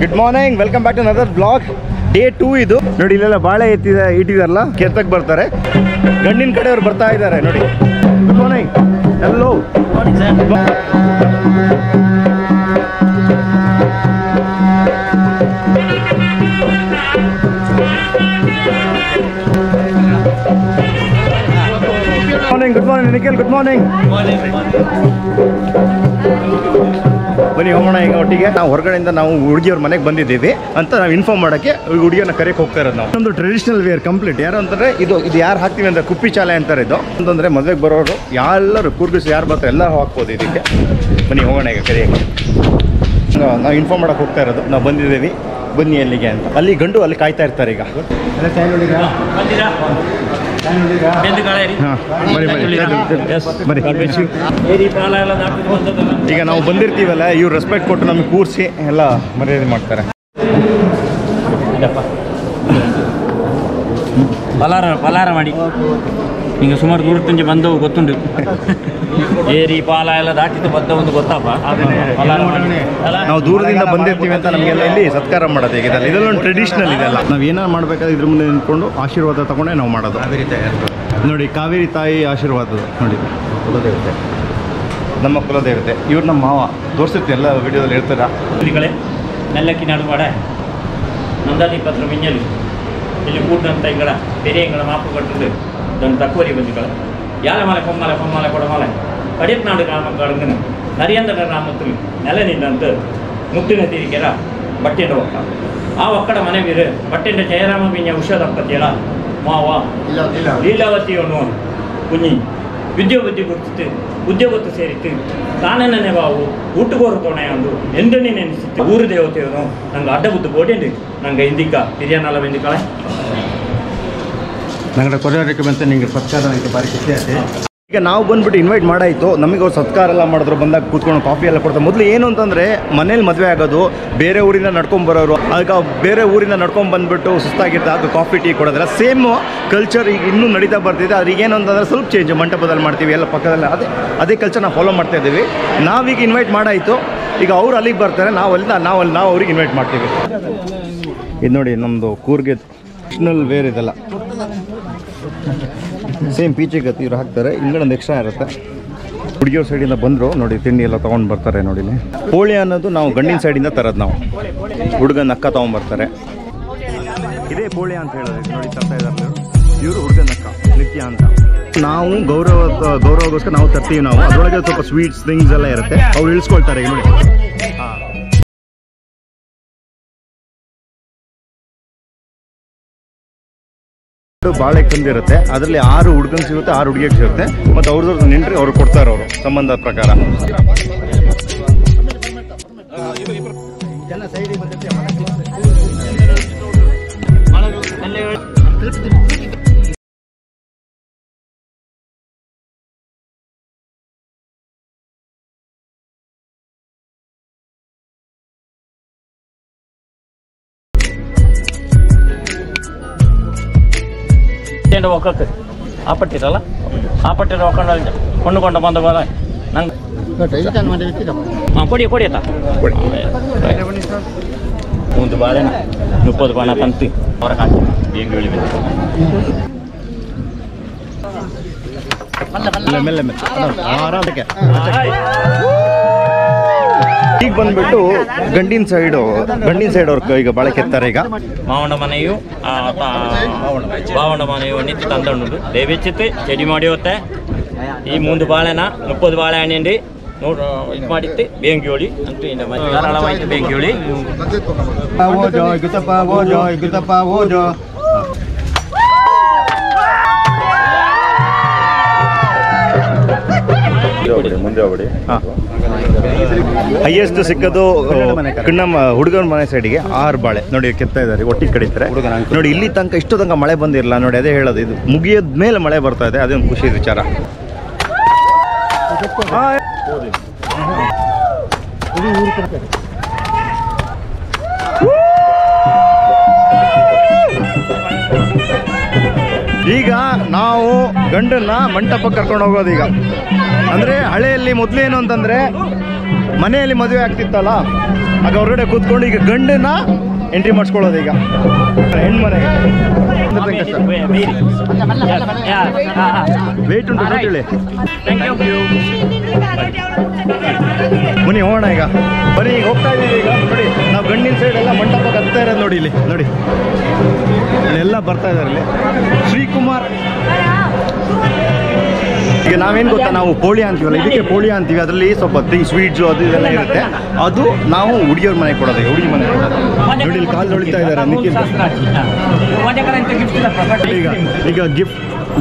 Good morning welcome back to another vlog day two ಇದು. ನೋಡಿ ಇಲ್ಲೆಲ್ಲ ಬಾಳೆ ಎತ್ತಿದ ಇಟ್ಟಿದಾರಲ್ಲ ಕೆತ್ತಕ್ ಬರ್ತಾರೆ. ಗಂಡಿನ ಕಡೆಯವ್ರು ಬರ್ತಾ ಇದ್ದಾರೆ ನೋಡಿ. ಗುಡ್ ಮಾರ್ನಿಂಗ್ ಎಲ್ಲೋ morning good morning Nikhil good morning ಬನ್ನಿ ಹೋಗೋಣ ಈಗ ಒಟ್ಟಿಗೆ. ನಾವು ಹೊರಗಡೆಯಿಂದ ನಾವು ಹುಡುಗಿಯವ್ರ ಮನೆಗೆ ಬಂದಿದ್ದೀವಿ ಅಂತ ನಾವು ಇನ್ಫಾರ್ಮ್ ಮಾಡೋಕ್ಕೆ ಹುಡುಗಿಯನ್ನ ಕರೆಯಕ್ಕೆ ಹೋಗ್ತಾ ಇರೋದು ನಾವು. ಒಂದು ಟ್ರೆಡಿಷನಲ್ ವೇರ್ ಕಂಪ್ಲೀಟ್ ಯಾರು ಅಂತಂದರೆ ಇದು ಇದು ಯಾರು ಹಾಕ್ತೀವಿ ಅಂದರೆ ಕುಪ್ಪಿ ಚಾಲೆ ಅಂತಾರೆ ಇದು. ಅಂತಂದರೆ ಮದುವೆಗೆ ಬರೋರು ಎಲ್ಲರೂ ಕೂರ್ಗಿಸಿ ಯಾರು ಬರ್ತಾರೆ ಎಲ್ಲರೂ ಹಾಕ್ಬೋದು ಇದಕ್ಕೆ. ಬನ್ನಿ ಹೋಗೋಣ ಈಗ ಕರೆಯಕ್ಕೆ. ನಾವು ಇನ್ಫಾರ್ಮ್ ಮಾಡೋಕ್ಕೆ ಹೋಗ್ತಾ ಇರೋದು. ನಾವು ಬಂದಿದ್ದೀವಿ. ಬನ್ನಿ ಅಲ್ಲಿಗೆ ಅಂತ. ಅಲ್ಲಿ ಗಂಡು ಅಲ್ಲಿ ಕಾಯ್ತಾ ಇರ್ತಾರೆ ಈಗ. ಈಗ ನಾವು ಬಂದಿರ್ತೀವಲ್ಲ ಇವ್ರು ರೆಸ್ಪೆಕ್ಟ್ ಕೊಟ್ಟು ನಮಗೆ ಕೂರಿಸಿ ಎಲ್ಲ ಮರ್ಯಾದೆ ಮಾಡ್ತಾರೆ. ಪಲಾರ ಪಲಾರ ಮಾಡಿ. ಹಿಂಗೆ ಸುಮಾರು ದೂರ ತಂಜೆ ಬಂದವು ಗೊತ್ತುಂಟು. ಏರಿ ಪಾಲ ಎಲ್ಲ ದಾಟಿದ್ದು ಬಂದ ಒಂದು ಗೊತ್ತಪ್ಪ ನಾವು ದೂರದಿಂದ ಬಂದಿರ್ತೀವಿ ಅಂತ ನಮಗೆಲ್ಲ ಇಲ್ಲಿ ಸತ್ಕಾರ ಮಾಡೋದು ಈಗ ಇದೆಲ್ಲ ಒಂದು ಟ್ರೆಡಿಷನಲ್ ಇದೆಲ್ಲ ನಾವು ಏನಾರು ಮಾಡಬೇಕಾದ್ರೆ ಇದ್ರ ಮುಂದೆ ನಿಂತ್ಕೊಂಡು ಆಶೀರ್ವಾದ ತಗೊಂಡೆ ನಾವು ಮಾಡೋದು. ನೋಡಿ ಕಾವೇರಿ ತಾಯಿ ಆಶೀರ್ವಾದ ನೋಡಿ. ಕುಲದೇವತೆ. ನಮ್ಮ ಕುಲದೇವತೆ. ಇವ್ರು ನಮ್ಮ ಮಾವ. ತೋರಿಸುತ್ತೆ ಎಲ್ಲ ವಿಡಿಯೋದಲ್ಲಿ ಹೇಳ್ತಾರ? ನೆಲ್ಲಕ್ಕಿ ನಡುವಾಡ ನಂದಾದಿ ಪತ್ರ ಮಿಂಜಲು ಇಲ್ಲಿ ಕೂಡಿನಂತ ಇಂಗಳ ಬೇರೆ ಇಂಗಳ ಮಾಪು ಕಟ್ಟಿದ್ದೇವೆ దాన్ని తక్కువ రీపించగల యాలమల కొమ్మల కొమ్మల కొడమల படியற்நாடு கிராமம் கடங்குன நரியந்தட கிராமத்தில் ನೆಲ ನಿಂದಂತ ಮುತ್ತಿನ ತೀರಿಕೆರ ಬಟ್ಟೆಂಡ ಒಕ್ಕ ಆ ಒಕ್ಕಡ ಮನೆವೀರು ಬಟ್ಟೆಂಡ ಜಯರಾಮ ಬಿಂಜ ಉಷದ ಅಪ್ಪತ್ತಿಯಲ ಮಾವ ಲೀಲಾವತಿ ಅನ್ನೋನು ಕುഞ്ഞി ವಿದ್ಯಾಬುದ್ಧಿ ಗುರ್ತಿತ್ತು ಉದ್ಯೋಗತ್ತು ಸೇರಿತ್ತು ತಾನನ್ನೇ ಬಾವು ಊಟಗೋರು ತೋಣೆ ಅಂದು ಎಂದನೇ ನೆನೆಸಿತ್ತು ಊರು ದೇವತೆಯವನು ನಂಗೆ ಅಡ್ಡ ಬುದ್ದು ಬೋಡೆಂಡು ನಂಗೆ ಇಂದಿಕ್ಕ ಬಿರಿಯಾನಲ್ಲ ಬೆಂದಿಕ್ಕಳೆ ನಂಗಡ ಕೊರಿಯೋರಿಕೆ ಬಂತ ನಿಮಗೆ ಸತ್ಕಾರ ನನಗೆ ಭಾರಿ ಖುಷಿ ಆಯಿತು. ಈಗ ನಾವು ಬಂದ್ಬಿಟ್ಟು ಇನ್ವೈಟ್ ಮಾಡಾಯಿತು. ನಮಗೆ ಅವ್ರು ಸತ್ಕಾರ ಎಲ್ಲ ಮಾಡಿದ್ರು, ಬಂದಾಗ ಕೂತ್ಕೊಂಡು ಕಾಫಿ ಎಲ್ಲ ಕೊಡ್ತಾರೆ. ಮೊದಲು ಏನು ಅಂತಂದರೆ, ಮನೇಲಿ ಮದುವೆ ಆಗೋದು, ಬೇರೆ ಊರಿಂದ ನಡ್ಕೊಂಬರೋರು ಆಗ ಬೇರೆ ಊರಿಂದ ನಡ್ಕೊಂಡು ಬಂದುಬಿಟ್ಟು ಸುಸ್ತಾಗಿರ್ತಾರೆ ಅದು ಕಾಫಿ ಟೀ ಕೊಡೋದಿಲ್ಲ. ಸೇಮ್ ಕಲ್ಚರ್ ಈಗ ಇನ್ನೂ ನಡೀತಾ ಬರ್ತಿದೆ. ಅದು ಏನು ಅಂತಂದರೆ ಸ್ವಲ್ಪ ಚೇಂಜ್ ಮಂಟಪದಲ್ಲಿ ಮಾಡ್ತೀವಿ, ಎಲ್ಲ ಪಕ್ಕದಲ್ಲಿ. ಅದೇ ಅದೇ ಕಲ್ಚರ್ ನಾವು ಫಾಲೋ ಮಾಡ್ತಾ ಇದ್ದೀವಿ. ನಾವೀಗ ಇನ್ವೈಟ್ ಮಾಡಾಯಿತು. ಈಗ ಅವ್ರು ಅಲ್ಲಿಗೆ ಬರ್ತಾರೆ. ನಾವು ಅಲ್ಲಿಂದ, ನಾವು ಅಲ್ಲಿ, ನಾವು ಅವ್ರಿಗೆ ಇನ್ವೈಟ್ ಮಾಡ್ತೀವಿ. ಇದು ನೋಡಿ ನಮ್ಮದು ಕೂರ್ಗೆ ಟ್ರೆಡಿಷನಲ್ ವೇರ್ ಇದೆಲ್ಲ. ಸೇಮ್ ಪೀಚಿ ಗತಿ ಇವ್ರು ಹಾಕ್ತಾರೆ. ಹಿಂಗಡೆ ಒಂದು ಎಕ್ಸ್ಟ್ರಾ ಇರುತ್ತೆ. ಹುಡುಗಿಯವ್ರ ಸೈಡಿಂದ ಬಂದರು. ನೋಡಿ, ತಿಂಡಿ ಎಲ್ಲ ತೊಗೊಂಡು ಬರ್ತಾರೆ ನೋಡಿ ಇಲ್ಲಿ. ಹೋಳಿ ಅನ್ನೋದು ನಾವು ಗಂಡಿನ ಸೈಡಿಂದ ತರೋದು ನಾವು. ಹುಡುಗನ ಅಕ್ಕ ತೊಗೊಂಡ್ಬರ್ತಾರೆ ಇದೇ ಪೋಳಿ ಅಂತ ಹೇಳೋದು. ನೋಡಿ, ತರ್ತಾ ಇದ್ದಾರೆ ಇವರು. ಹುಡುಗನ ಅಕ್ಕ ನಿತ್ಯ ಅಂತ. ನಾವು ಗೌರವ, ಗೌರವಗೋಸ್ಕರ ನಾವು ತರ್ತೀವಿ ನಾವು. ಅದರೊಳಗೆ ಸ್ವಲ್ಪ ಸ್ವೀಟ್ಸ್ ಥಿಂಗ್ಸ್ ಎಲ್ಲ ಇರುತ್ತೆ. ಅವ್ರು ಇಳಿಸ್ಕೊಳ್ತಾರೆ ನೋಡಿ. ಹಾಂ ಬಾಳೆ ಕಂದಿರುತ್ತೆ. ಅದರಲ್ಲಿ ಆರು ಹುಡುಗನ್ ಸಿಗುತ್ತೆ, ಆರು ಹುಡುಗಿಗೆ ಸಿಗುತ್ತೆ. ಮತ್ತು ಅವ್ರದ್ದು ನೆಂಟ್ರಿ ಅವ್ರು ಕೊಡ್ತಾರೆ ಅವರು ಸಂಬಂಧ ಪ್ರಕಾರ. ಒಕ್ಕಕ್ಕೆ ಆ ಪಟ್ಟಿರಲ್ಲ ಆ ಪಟ್ಟಿರ ಒಕ್ಕೊಂಡು ಕೊಂಡುಕೊಂಡು ಬಂದ ಬರ ನಂಗೆ ಹಾಂ ಕೊಡಿ ಕೊಡಿ ಆಯ್ತಾ ಒಂದು ಬಾಳೆನ ಮುಪ್ಪದು ಬಾಣ ತಂತಿ ಅವರ ಕಾಟಿ ಹೆಂಗೆ ಹೇಳಿ ಮೆಲ್ಲ ಮೆಲ್ಲ ಮೆಲ್ಲ. ಆರಾಮಕ್ಕೆ ಈಗ ಬಂದ್ಬಿಟ್ಟು ಗಂಡಿನ ಸೈಡು ಗಂಡಿನ ಸೈಡ್ ಅವ್ರ ಈಗ ಬಾಳೆ ಕೆತ್ತಾರೆ ಈಗ. ಮಾವನ ಮನೆಯು ಬಾವನ ಮನೆಯು ನಿತ್ಯ ತಂದಣ್ಣದು. ದಯವೆಚ್ಚಿತ್ತು ಚಡಿ ಮಾಡಿ ಹೊತ್ತೆ. ಈ ಮುಂದೆ ಬಾಳೆನ ಮುಪ್ಪದು ಬಾಳೆ ಹಣ್ಣಿಂಡಿ ನೋಡ್ ಇದು ಮಾಡಿತ್ತು ಬೇಂಗಿಯೋಳಿ ಅಂತೂ ಇನ್ನು ಹೋಳಿ. ಧಾರಾಳವಾಯಿತು ಬೇಂಗಿಯೋಳಿ ಗುತ್ತಪ್ಪ ಗುತ್ತಪ್ಪ ಹೈಯೆಸ್ಟ್ ಸಿಕ್ಕದು ಕಣ್ಣಮ್ಮ ಹುಡುಗನ ಮನೆ ಸೈಡಿಗೆ ಆರು ಬಾಳೆ. ನೋಡಿ ಕೆತ್ತಾ ಇದಾರೆ ಒಟ್ಟಿಗೆ ಕಡಿತಾರೆ ನೋಡಿ ಇಲ್ಲಿ ತನಕ ಇಷ್ಟು ತನಕ ಮಳೆ ಬಂದಿರಲ್ಲ ನೋಡಿ ಅದೇ ಹೇಳೋದು ಇದು. ಮುಗಿಯದ ಮೇಲೆ ಮಳೆ ಬರ್ತಾ ಇದೆ ಅದೇ ಒಂದು ಖುಷಿ ವಿಚಾರ. ಈಗ ನಾವು ಗಂಡನ್ನ ಮಂಟಪಕ್ಕೆ ಕರ್ಕೊಂಡು ಹೋಗೋದು ಈಗ. ಅಂದರೆ ಹಳೆಯಲ್ಲಿ ಮೊದಲೇನು ಅಂತಂದರೆ ಮನೆಯಲ್ಲಿ ಮದುವೆ ಆಗ್ತಿತ್ತಲ್ಲ, ಆಗ ಹೊರಗಡೆ ಕೂತ್ಕೊಂಡು ಈಗ ಗಂಡನ್ನ ಎಂಟ್ರಿ ಮಾಡಿಸ್ಕೊಳ್ಳೋದು ಈಗ. ಕಷ್ಟ ವೆಯ್ಟ್ ಉಂಟು ಹೇಳಿ. ಬನ್ನಿ ಹೋಗೋಣ ಈಗ. ಬರೀ ಈಗ ಹೋಗ್ತಾ ಇದ್ದೀವಿ ಈಗ. ನೋಡಿ, ನಾವು ಗಂಡಿನ ಸೈಡ್ ಎಲ್ಲ ಮಂಟಪಕ್ಕೆ ಹತ್ತಾ ಇರೋದು ನೋಡಿ ಇಲ್ಲಿ. ನೋಡಿ. ಎಲ್ಲ ಬರ್ತಾ ಇದ್ದಾರೆ ಇಲ್ಲಿ. ಶ್ರೀಕುಮಾರ್. ಈಗ ನಾವೇನು ಗೊತ್ತಾ, ನಾವು ಪೋಳಿಯ ಅಂತೀವಲ್ಲ, ಇದಕ್ಕೆ ಪೋಳಿಯ ಅಂತೀವಿ. ಅದರಲ್ಲಿ ಸ್ವಲ್ಪ ಥಿಂಗ್ ಸ್ವೀಟ್ಸು ಅದು ಇದೆಲ್ಲ ಇರುತ್ತೆ. ಅದು ನಾವು ಹುಡುಗಿಯವ್ರ ಮನೆಗೆ ಕೊಡೋದು, ಹುಡುಗಿ ಮನೆ. ಕೊಡೋದು ಇಲ್ಲಿ ಕಾಲು ತೊಳಿತಾ ಇದ್ದಾರೆ ಈಗ ಈಗ ಗಿಫ್ಟ್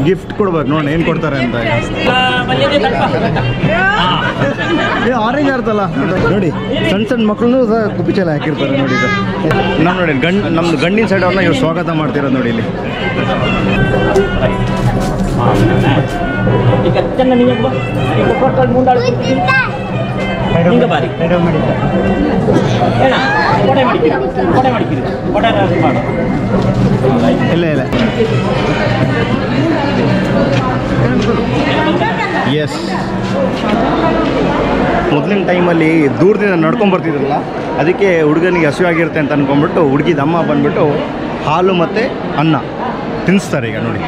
ಗಿಫ್ಟ್ ಕೊಡ್ಬೇಕು ನೋಡಿ ಏನು ಕೊಡ್ತಾರೆ ಅಂತ ಆರೆಂಜ್ ಇರ್ತಲ್ಲ ನೋಡಿ. ಸಣ್ಣ ಸಣ್ಣ ಮಕ್ಕಳು ಕುಪಿಚೆಲ್ಲ ಹಾಕಿರ್ತಾರೆ, ನೋಡಿ ನಾವು ನೋಡಿ, ಗಂಡ್, ನಮ್ದು ಗಂಡಿನ ಸೈಡ್ ಅವ್ರನ್ನ ಇವ್ರು ಸ್ವಾಗತ ಮಾಡ್ತಿರೋದು ನೋಡಿ ಇಲ್ಲಿ. ಎಸ್ ಮೊದಲಿನ ಟೈಮಲ್ಲಿ ದೂರದಿಂದ ನಡ್ಕೊಂಡ್ ಬರ್ತಿದ್ರಲ್ಲ, ಅದಕ್ಕೆ ಹುಡುಗನಿಗೆ ಹಸಿವಾಗಿರುತ್ತೆ ಅಂತ ಅನ್ಕೊಂಡ್ಬಿಟ್ಟು ಹುಡುಗಿದ ಅಮ್ಮ ಬಂದ್ಬಿಟ್ಟು ಹಾಲು ಮತ್ತು ಅನ್ನ ತಿನ್ನಿಸ್ತಾರೆ ಈಗ ನೋಡಿ.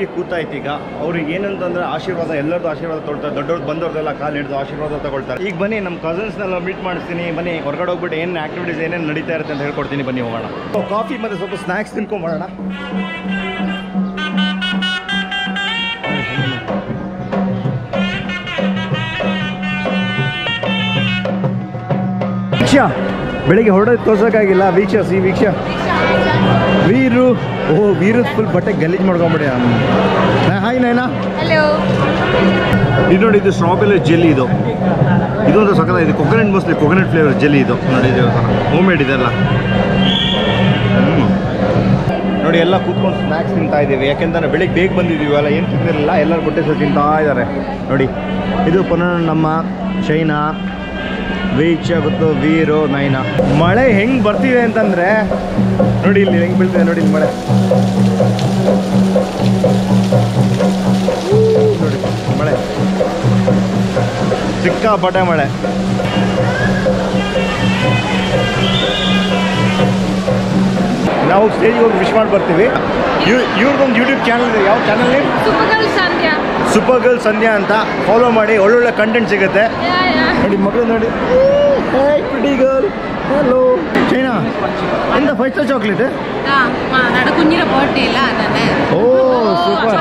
ಹುಡುಗಿ ಕೂತಾಯ್ತು ಈಗ ಅವ್ರಿಗೆ ಏನಂತಂದ್ರೆ ಆಶೀರ್ವಾದ, ಎಲ್ಲರದ್ದು ಆಶೀರ್ವಾದ ತೊಗೊಳ್ತಾರೆ ದೊಡ್ಡವ್ರು ಬಂದವ್ರದೆಲ್ಲ ಕಾಲು ಹಿಡಿದು ಆಶೀರ್ವಾದ ತಗೊಳ್ತಾರೆ. ಈಗ ಬನ್ನಿ ನಮ್ಮ ಕಸಿನ್ಸ್ನೆಲ್ಲ ಮೀಟ್ ಮಾಡಿಸ್ತೀನಿ. ಬನ್ನಿ, ಹೊರಗಡೆ ಹೋಗ್ಬಿಟ್ಟು ಏನು ಆಕ್ಟಿವಿಟೀಸ್ ಏನೇನು ನಡೀತಾ ಇರುತ್ತೆ ಅಂತ ಹೇಳ್ಕೊಡ್ತೀನಿ. ಬನ್ನಿ, ಹೋಗೋಣ. ಕಾಫಿ ಮತ್ತು ಸ್ವಲ್ಪ ಸ್ನ್ಯಾಕ್ಸ್ ತಿನ್ಕೊಂಬೋಣ ವೀಕ್ಷ, ಬೆಳಿಗ್ಗೆ ಹೊರಡೋದು ತೋರ್ಸೋಕ್ಕಾಗಿಲ್ಲ. ವೀಕ್ಷ, ಸಿ, ವೀಕ್ಷ. ವೀರು. ಓ ವೀರದ ಫುಲ್ ಬಟ್ಟೆ ಗಲೀಜ್ ಮಾಡ್ಕೊಂಬಿಡಿ ಹಾಯ್ ನೈನಾ. ಇದು ನೋಡಿ ಇದು ಸ್ಟ್ರಾಬೆರಿ ಜೆಲ್ಲಿ ಇದು. ಇದೊಂದು ಸಕಲ ಇದು coconut mostly coconut flavour jelly ಇದು. ನೋಡಿ ಹೋಮ್ ಮೇಡ್ ಇದೆಲ್ಲ. ನೋಡಿ ಎಲ್ಲ ಕೂತ್ಕೊಂಡು ಸ್ನ್ಯಾಕ್ಸ್ ತಿಂತಾ ಇದ್ದೀವಿ. ಯಾಕೆಂದ್ರೆ ಬೆಳಿಗ್ಗೆ ಬೇಗ ಬಂದಿದ್ದೀವಿ ಅಲ್ಲ ಏನು ತಿಂದಿರಲಿಲ್ಲ? ಎಲ್ಲರೂ ಬಟ್ಟೆ ಸಹ ತಿಂತಾ ಇದ್ದಾರೆ. ನೋಡಿ ಇದು ಪುನಃ ನಮ್ಮ ಶೈನಾ. ವೀಕ್ಷ ಆಗುತ್ತೆ ವೀರು ನೈನ. ಮಳೆ ಹೆಂಗೆ ಬರ್ತಿದೆ ಅಂತಂದರೆ ನೋಡಿ ಇಲ್ಲಿ ಹೆಂಗೆ ಬೀಳ್ತಿದೆ ನೋಡಿ ಇಲ್ಲಿ ಮಳೆ. ನೋಡಿ ಮಳೆ. ಸಿಕ್ಕಾಪಟ್ಟೆ ಮಳೆ. ನಾವು ಸ್ಟೇಜ್ಗೆ ಹೋಗಿ ವಿಶ್ ಮಾಡಿ ಬರ್ತೀವಿ. ಇವ್ ಇವ್ರದ್ದೊಂದು ಯೂಟ್ಯೂಬ್ ಚಾನಲ್ ಇದೆ. ಯಾವ ಚಾನಲ್ ಸೂಪರ್ ಗರ್ಲ್ ಸಂಧ್ಯಾ ಅಂತ. ಫಾಲೋ ಮಾಡಿ. ಒಳ್ಳೊಳ್ಳೆ ಕಂಟೆಂಟ್ ಸಿಗುತ್ತೆ. ನೋಡಿ ಮಗಳು ನೋಡಿ. ಹಲೋ ಚೈನಾ ಎಂತ ಫೈವ್ ಸ್ಟಾರ್ ಚಾಕ್ಲೇಟ್ ನಡ ಕುഞ്ഞിರ ಬರ್ಡೇ ಇಲ್ಲ ನಾನೇ ಓ super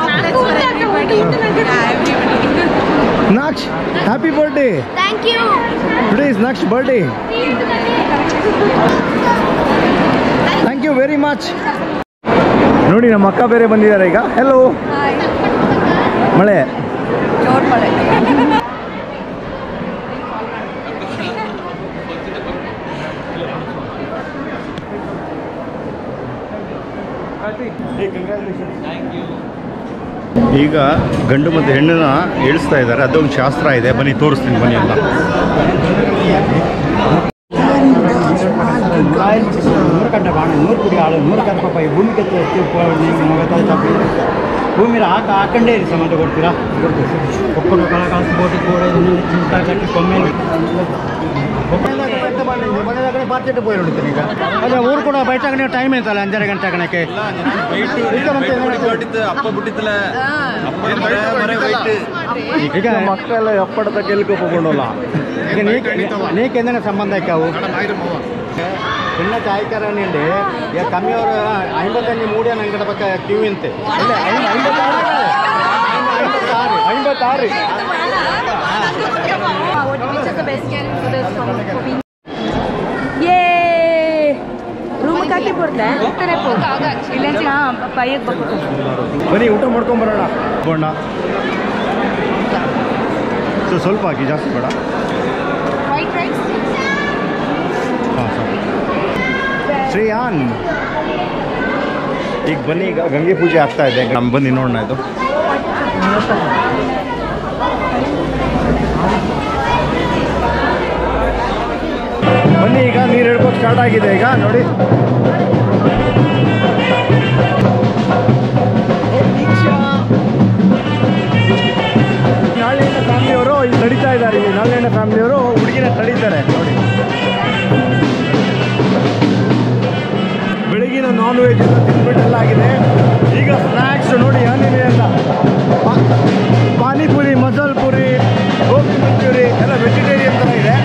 ನಾಕ್ಷ್ happy birthday thank you today is ನಾಕ್ಷ್ thank you very much ನೋಡಿ ನಮ್ಮ ಅಕ್ಕ ಬೇರೆ ಬಂದಿದ್ದಾರೆ ಈಗ. ಹೆಲೋ ಮಳೆ. ಜೋರ್ ಮಳೆ. ಈಗ ಗಂಡು ಮತ್ತು ಹೆಣ್ಣನ್ನ ಇಳಿಸ್ತಾ ಇದ್ದಾರೆ ಅದೊಂದು ಶಾಸ್ತ್ರ ಇದೆ ಬನ್ನಿ ತೋರಿಸ್ತೀನಿ ಬನ್ನಿ ಎಲ್ಲ ನೂರು ಗಂಟೆ ಬಾಣ ನೂರು ಕುಡಿ ಆಳು ನೂರು ಕರ್ಪಪ್ಪ ಈ ಭೂಮಿಗೆ ಭೂಮಿಲಿ ಹಾಕ ಹಾಕೊಂಡೇ ಇರಿ ಸಮಾಜ ಕೊಡ್ತೀರಾ ಕೊಡ್ತೀವಿ ಸರ್ ಒಕ್ಕಲು ಕಲಾಕಾಲ ಕೋಟಿ ಕೊಡೋದು ಚಿಂತ ಕಟ್ಟಿ ಕೊಮ್ಮೆ பார்த்துட்டு போயிರುತ್ತೆ ಈಗ ಅದೇ ಊರು ಕೂಡ ಬೈಟಾಗ ನೀವು ಟೈಮ್ ಐತಲ್ಲ ಅಂಜರೆ ಗಂಟೆ ಕಣಕ್ಕೆ ಈಗ ಮಕ್ಕಳೆಲ್ಲ ಎಪ್ಪಡದ ಗೆಲ್ಕೊ ಹೋಗೋಣಲ್ಲ ಈಗ ನೀಕೆಂದನೆ ಸಂಬಂಧಕ್ಕೆ ಅವು ಇನ್ನ ಕಾಯ್ಕರ ನಿಂಡಿ ಈಗ ಕಮ್ಮಿಯವರು ಐಂಬತ್ತಂಜು ಮೂಡಿಯ ನಂಗಡ ಪಕ್ಕ ಕ್ಯೂ ಇಂತೆ ಇಲ್ಲ ಐಂಬತ್ತಾರು ಐಂಬತ್ತಾರು ರೂಮ್ ಹಾಕಿ ಬರ್ತೆ ಹೋಗ್ತಾರೆ ಇಲ್ಲ ಹಾಂ ಬೈಯಕ್ಕೆ ಬರ್ಬೇಕು. ಬನ್ನಿ ಊಟ ಮಾಡ್ಕೊಂಬರೋಣ ಬೋಂಡ ಸೊ ಸ್ವಲ್ಪ ಹಾಕಿ ಜಾಸ್ತಿ ಬೇಡ. ವೈಟ್ ರೈಸ್ ಹಾಂ ಶ್ರೇಯಾನ್. ಈಗ ಬನ್ನಿ ಈಗ ಗಂಗೆ ಪೂಜೆ ಆಗ್ತಾ ಇದೆ. ನಮ್ಮ ಬನ್ನಿ ನೋಡೋಣ ಇದು. ಬನ್ನಿ, ಈಗ ನೀರು ಹಿಡ್ಕೋದು ಸ್ಟಾರ್ಟ್ ಆಗಿದೆ. ಈಗ ನೋಡಿ. ನಾಳೆಯಿಂದ ಫ್ಯಾಮಿಲಿಯವರು ಇಲ್ಲಿ ತಡಿತಾ ಇದ್ದಾರೆ. ಇಲ್ಲಿ ನಾಳೆಯಿಂದ ಫ್ಯಾಮಿಲಿಯವರು ಹುಡುಗಿನ ತಡೀತಾರೆ. ನೋಡಿ. ಬೆಳಗಿನ ನಾನ್ ವೆಜ್ ಎಲ್ಲ ತಿಂದ್ಬಿಟ್ಟೆಲ್ಲ ಆಗಿದೆ. ಈಗ ಸ್ನ್ಯಾಕ್ಸ್ ನೋಡಿ ಏನಿದೆ ಎಲ್ಲ ಪಾನಿಪುರಿ ಮಸಾಲ ಪುರಿ, ಗೋಬಿ ಮಂಚೂರಿ, ಎಲ್ಲ ವೆಜಿಟೇರಿಯನ್ ಥರ ಇದೆ.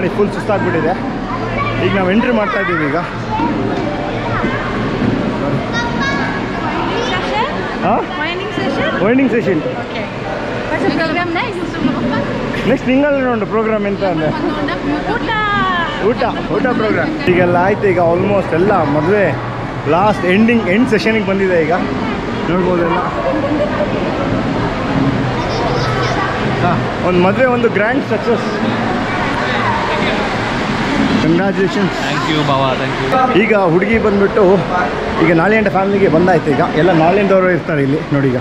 ಮಾಡಿ ಫುಲ್ ಸುಸ್ತಾಗ್ಬಿಟ್ಟಿದೆ. ಈಗ ನಾವು ಎಂಟ್ರಿ ಮಾಡ್ತಾ ಇದ್ದೀವಿ ಈಗ? Winding session? ನೆಕ್ಸ್ಟ್ ನಿಂಗಲ್ಲಿ ನೋಡು ಪ್ರೋಗ್ರಾಮ್ ಎಂತ ಅಂದರೆ ಊಟ. ಊಟ ಪ್ರೋಗ್ರಾಮ್ ಈಗೆಲ್ಲ ಆಯ್ತು ಈಗ ಆಲ್ಮೋಸ್ಟ್ ಎಲ್ಲ ಮದುವೆ. ಲಾಸ್ಟ್ ಎಂಡಿಂಗ್ ಎಂಡ್ ಸೆಷನಿಗೆ ಬಂದಿದೆ ಈಗ. ನೋಡ್ಬೋದೆಲ್ಲ ಹಾಂ ಒಂದು ಮದುವೆ ಒಂದು grand success congratulations thank you Baba thank you ಈಗ ಹುಡುಗಿ ಬಂದ್ಬಿಟ್ಟು ಈಗ ನಾಳೆಂಡ ಫ್ಯಾಮಿಲಿಗೆ ಬಂದಾಯ್ತು ಈಗ. ಎಲ್ಲ ನಾಳೆಂಡವರು ಇರ್ತಾರೆ ಇಲ್ಲಿ ನೋಡಿ ಈಗ.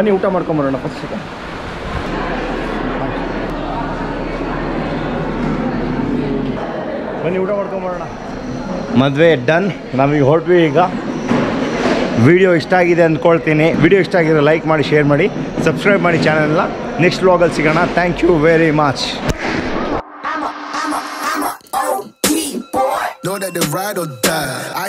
ಬನ್ನಿ ಊಟ ಮಾಡ್ಕೊಂಬರೋಣ ಫಸ್ಟ್ ಬನ್ನಿ ಊಟ ಮಾಡ್ಕೊಂಬರೋಣ ಮದುವೆ ಡನ್. ನಮಗೆ ಹೊರಟ್ವಿ ಈಗ. ವಿಡಿಯೋ ಇಷ್ಟ ಆಗಿದೆ ಅಂದ್ಕೊಳ್ತೀನಿ. ವಿಡಿಯೋ ಇಷ್ಟ ಆಗಿದ್ರೆ ಲೈಕ್ ಮಾಡಿ ಶೇರ್ ಮಾಡಿ ಸಬ್ಸ್ಕ್ರೈಬ್ ಮಾಡಿ ಚಾನಲ್ನ. ನೆಕ್ಸ್ಟ್ ವ್ಲಾಗಲ್ಲಿ ಸಿಗೋಣ. Thank you very much Know that they ride or die. I